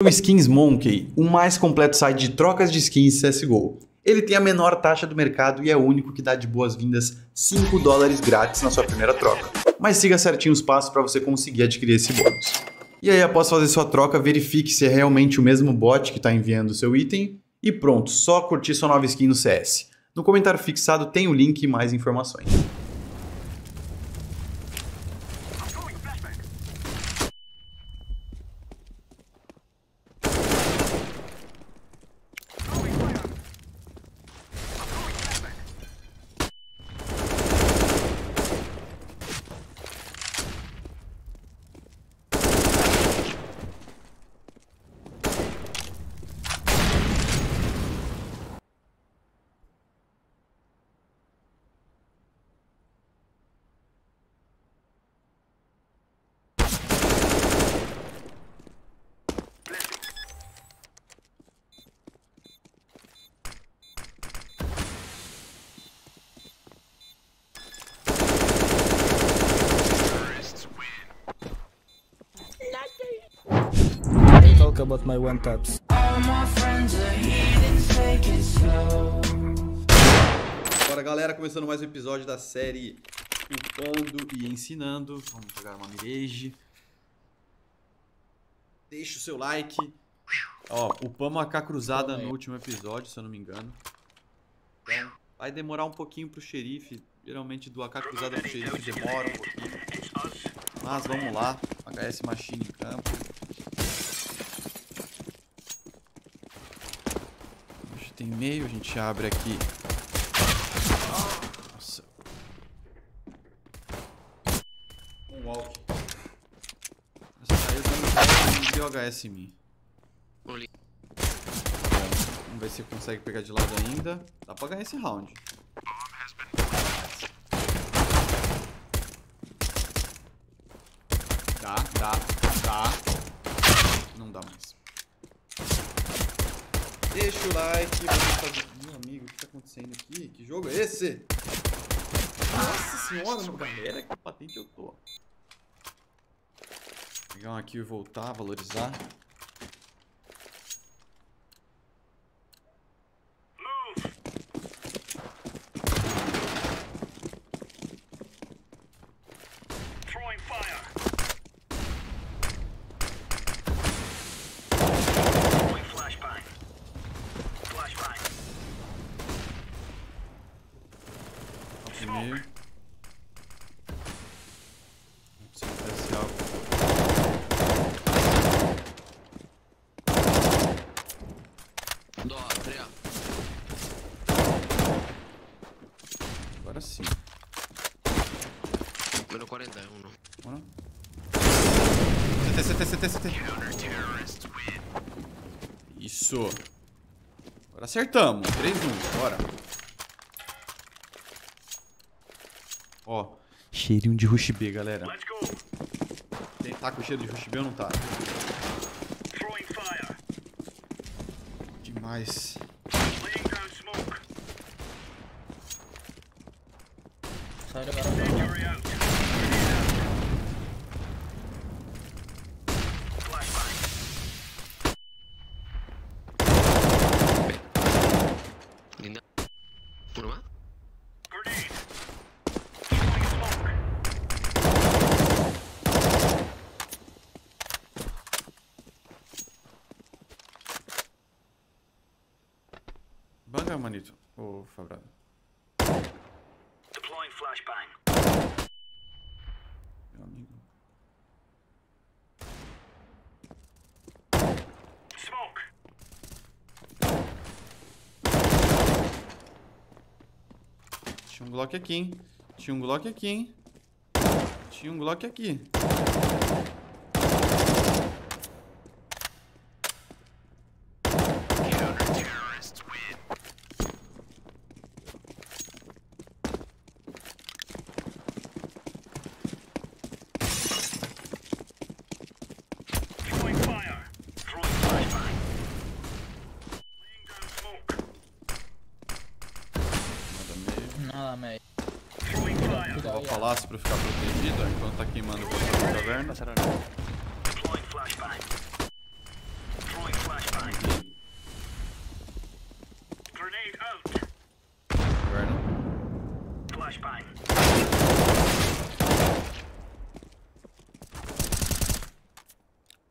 O Skins Monkey, o mais completo site de trocas de skins CSGO. Ele tem a menor taxa do mercado e é o único que dá de boas-vindas 5 dólares grátis na sua primeira troca. Mas siga certinho os passos para você conseguir adquirir esse bônus. E aí, após fazer sua troca, verifique se é realmente o mesmo bot que está enviando o seu item e pronto, só curtir sua nova skin no CS. No comentário fixado tem o link e mais informações. About my one taps. Bora galera, começando mais um episódio da série Upando e Ensinando. Vamos jogar uma Mirage. Deixa o seu like. Ó, upamos a AK cruzada no último episódio, se eu não me engano. Então, vai demorar um pouquinho pro xerife. Geralmente do AK cruzada pro xerife demora um pouquinho. Mas vamos lá. HS Machine em campo. Hoje tem meio, a gente abre aqui. Nossa. Um walk. Essa caiu dando deu HS em mim. Vamos ver se consegue pegar de lado ainda. Dá pra ganhar esse round. Dá, dá, dá. Não dá mais. Deixa o like, fazer... Meu amigo, o que tá acontecendo aqui? Que jogo é esse? Nossa senhora, meu galera, que patente eu tô. Pegar um aqui e voltar, valorizar. Throwing fire. Throwing flashbang. Flashbang. Aqui meio. Se acontece algo. Dos, tres. Agora sim. Menos 40 es uno. Bora. CT, CT. Isso. Agora acertamos. 3, 1. Bora. Ó. Cheirinho de rush B, galera. Let's go. Tem, tá com cheiro de rush B ou não tá? Throwing fire. Demais. Laying down smoke. Side about Jury out. Flashbang. Linda. ¿Uno más? Grenade. Throwing smoke. Banga, manito. Ô, Fabrado. Deploying flashbang. Meu amigo. Smoke. Tinha um Glock aqui, hein? Tinha um Glock aqui, hein? Tinha um Glock aqui. palácio pra ficar protegido, enquanto tá queimando o portão da caverna.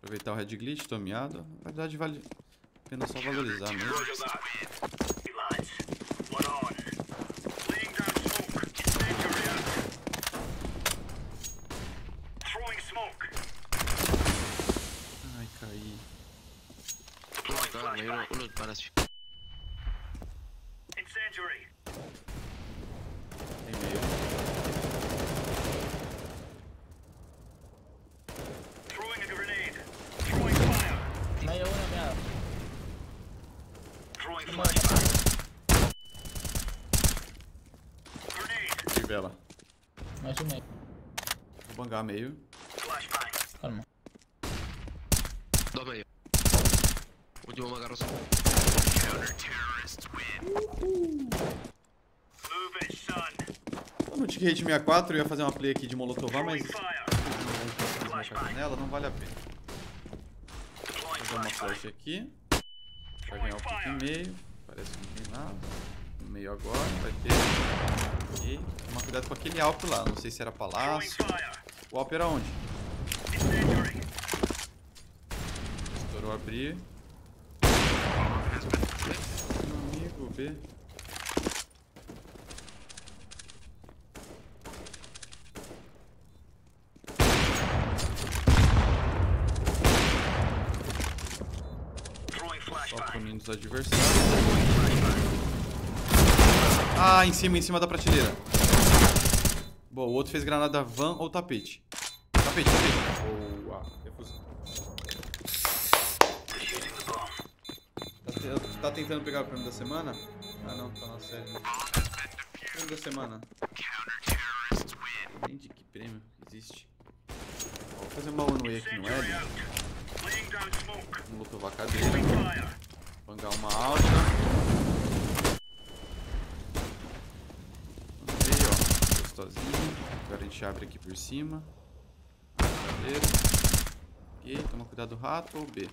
Aproveitar o red glitch, tomeado. Na verdade vale a pena só valorizar mesmo. Ai, caí. Uno uno, uno en palacio. Incendiary. Tem meio. Throwing a grenade. Throwing fire. Medio uno, meado. Throwing flashbang. Grenade. Mais um meio. Vou bangar meio. Calma. Dos medio. Último me agarró solo. Move it, son. No Ticket 64 eu ia fazer uma play aqui de Molotovar, mas Throwing não não vale a pena. Vou fazer uma flash aqui. Vai ganhar o pique meio. Parece que não tem nada. No meio agora, vai ter. Ok. Tomar cuidado com aquele Alp lá. Não sei se era palácio. O Alp era onde? Incendiary. Estourou abrir. Meu amigo, B. Só punindo os adversários. Ah, em cima, em cima da prateleira. Boa, o outro fez granada van ou tapete. Tapete, tapete. Boa. Refusão. Tá tentando pegar o prêmio da semana? Ah não, tá na série. Prêmio da semana. De que prêmio existe. Vou fazer uma one-way aqui no smoke. Vamos lutovar a cadeira. Pangar uma alta. Mandei, ó. Gostosinho. Agora a gente abre aqui por cima. Cadeira. Ok, toma cuidado do rato ou B.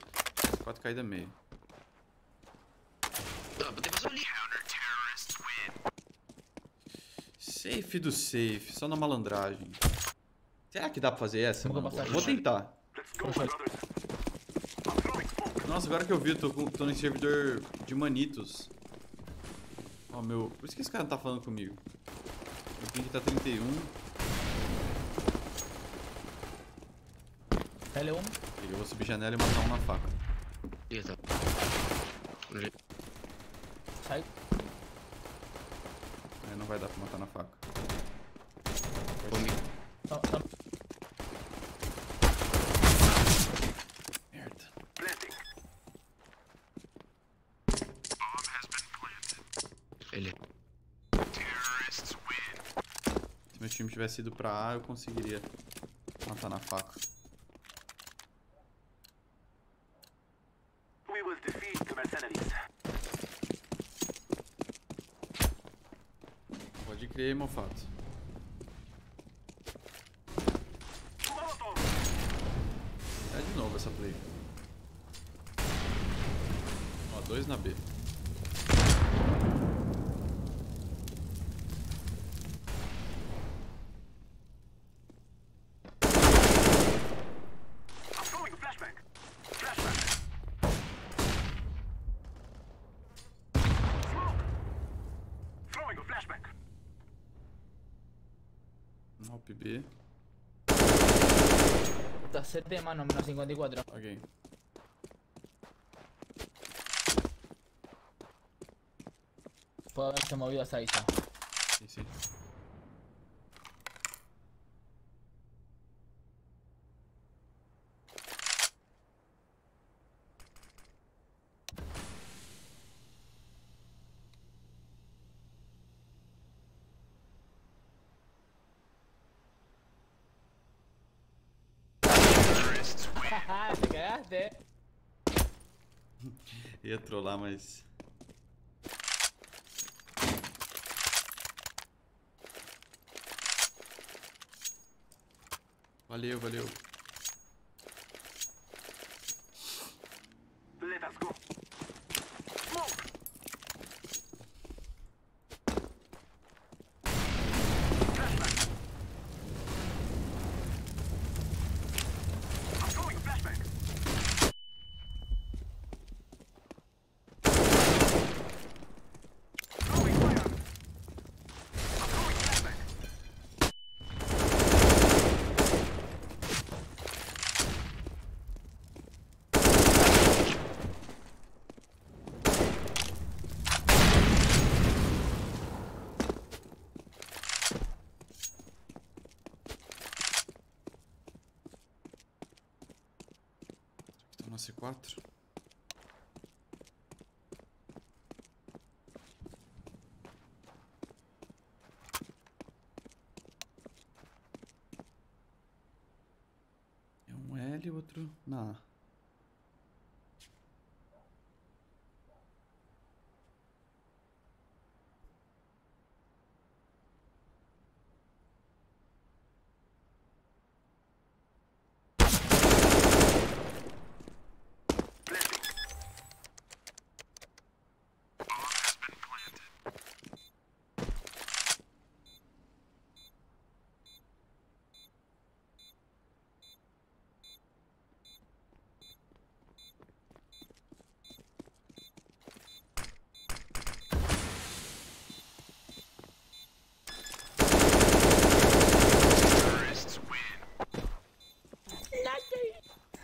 Quatro caída meio. Safe do safe, só na malandragem. Será que dá pra fazer essa? Vou mano? Vou tentar. Nossa, agora que eu vi, eu tô, com- tô no servidor de manitos. Ó, meu. Por isso que esse cara não tá falando comigo. Meu ping tá 31. L1. Eu vou subir janela e matar um na faca. Ahí Side. É, não vai dar pra matar na faca. Conmigo. Tam- tam- Merda. L. Se meu time tivesse ido pra A, eu conseguiria matar na faca. Crer, mofato. É de novo essa play. Ó, dois na B. pipí. Tacer mano, menos 54. Ok. Puedo haberse movido hasta ahí. Sí, sí. Sim. Te cagaste. Ia trollar, mas. Valeu, valeu. C4. É um L outro na A.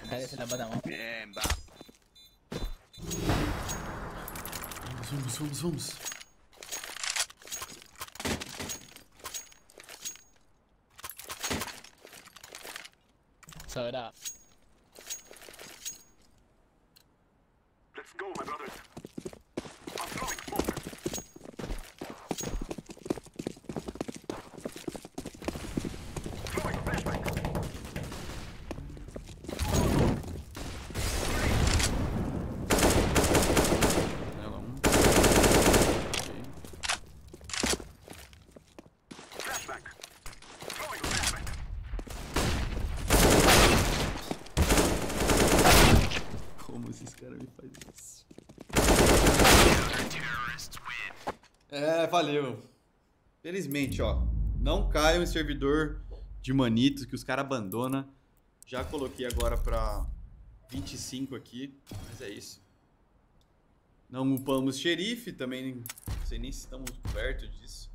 Cara, esse leva da mão. Vamos, vamos, vamos, vamos. Soda. Let's go, my brothers. I'm throwing smoke. Throwing flashbang. Ela um. Ok. Flashbang. Throwing flashbang. Como esses caras me fazem isso? É, valeu. Felizmente, ó. Não caiam em servidor de manitos que os caras abandonam. Já coloquei agora pra 25 aqui, mas é isso. Não upamos xerife, também não sei nem se estamos perto disso.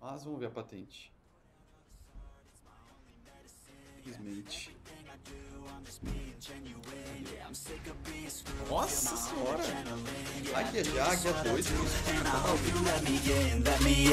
Mas vamos ver a patente. Infelizmente. Nossa senhora! Águia já, águia 2. let me